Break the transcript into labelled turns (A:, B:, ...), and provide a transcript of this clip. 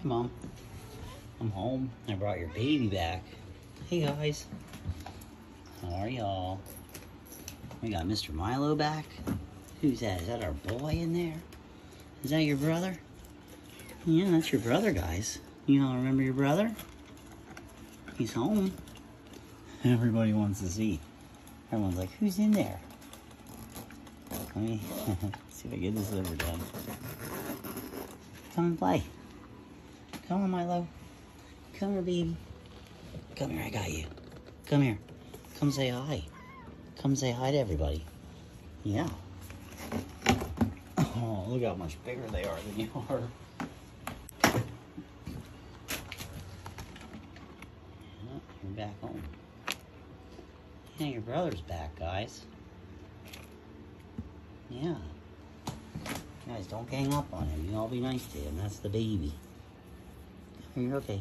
A: Hey, Mom. I'm home. I brought your baby back. Hey, guys. How are y'all? We got Mr. Milo back. Who's that? Is that our boy in there? Is that your brother? Yeah, that's your brother, guys. You all remember your brother? He's home. Everybody wants to see. Everyone's like, who's in there? Let me see if I get this liver done. Come and play. Come on, Milo. Come here, baby. Come here, I got you. Come here. Come say hi. Come say hi to everybody. Yeah. Oh, look how much bigger they are than you are. You're back home. Yeah, your brother's back, guys. Yeah. Guys, don't gang up on him. You all be nice to him. That's the baby. Okay.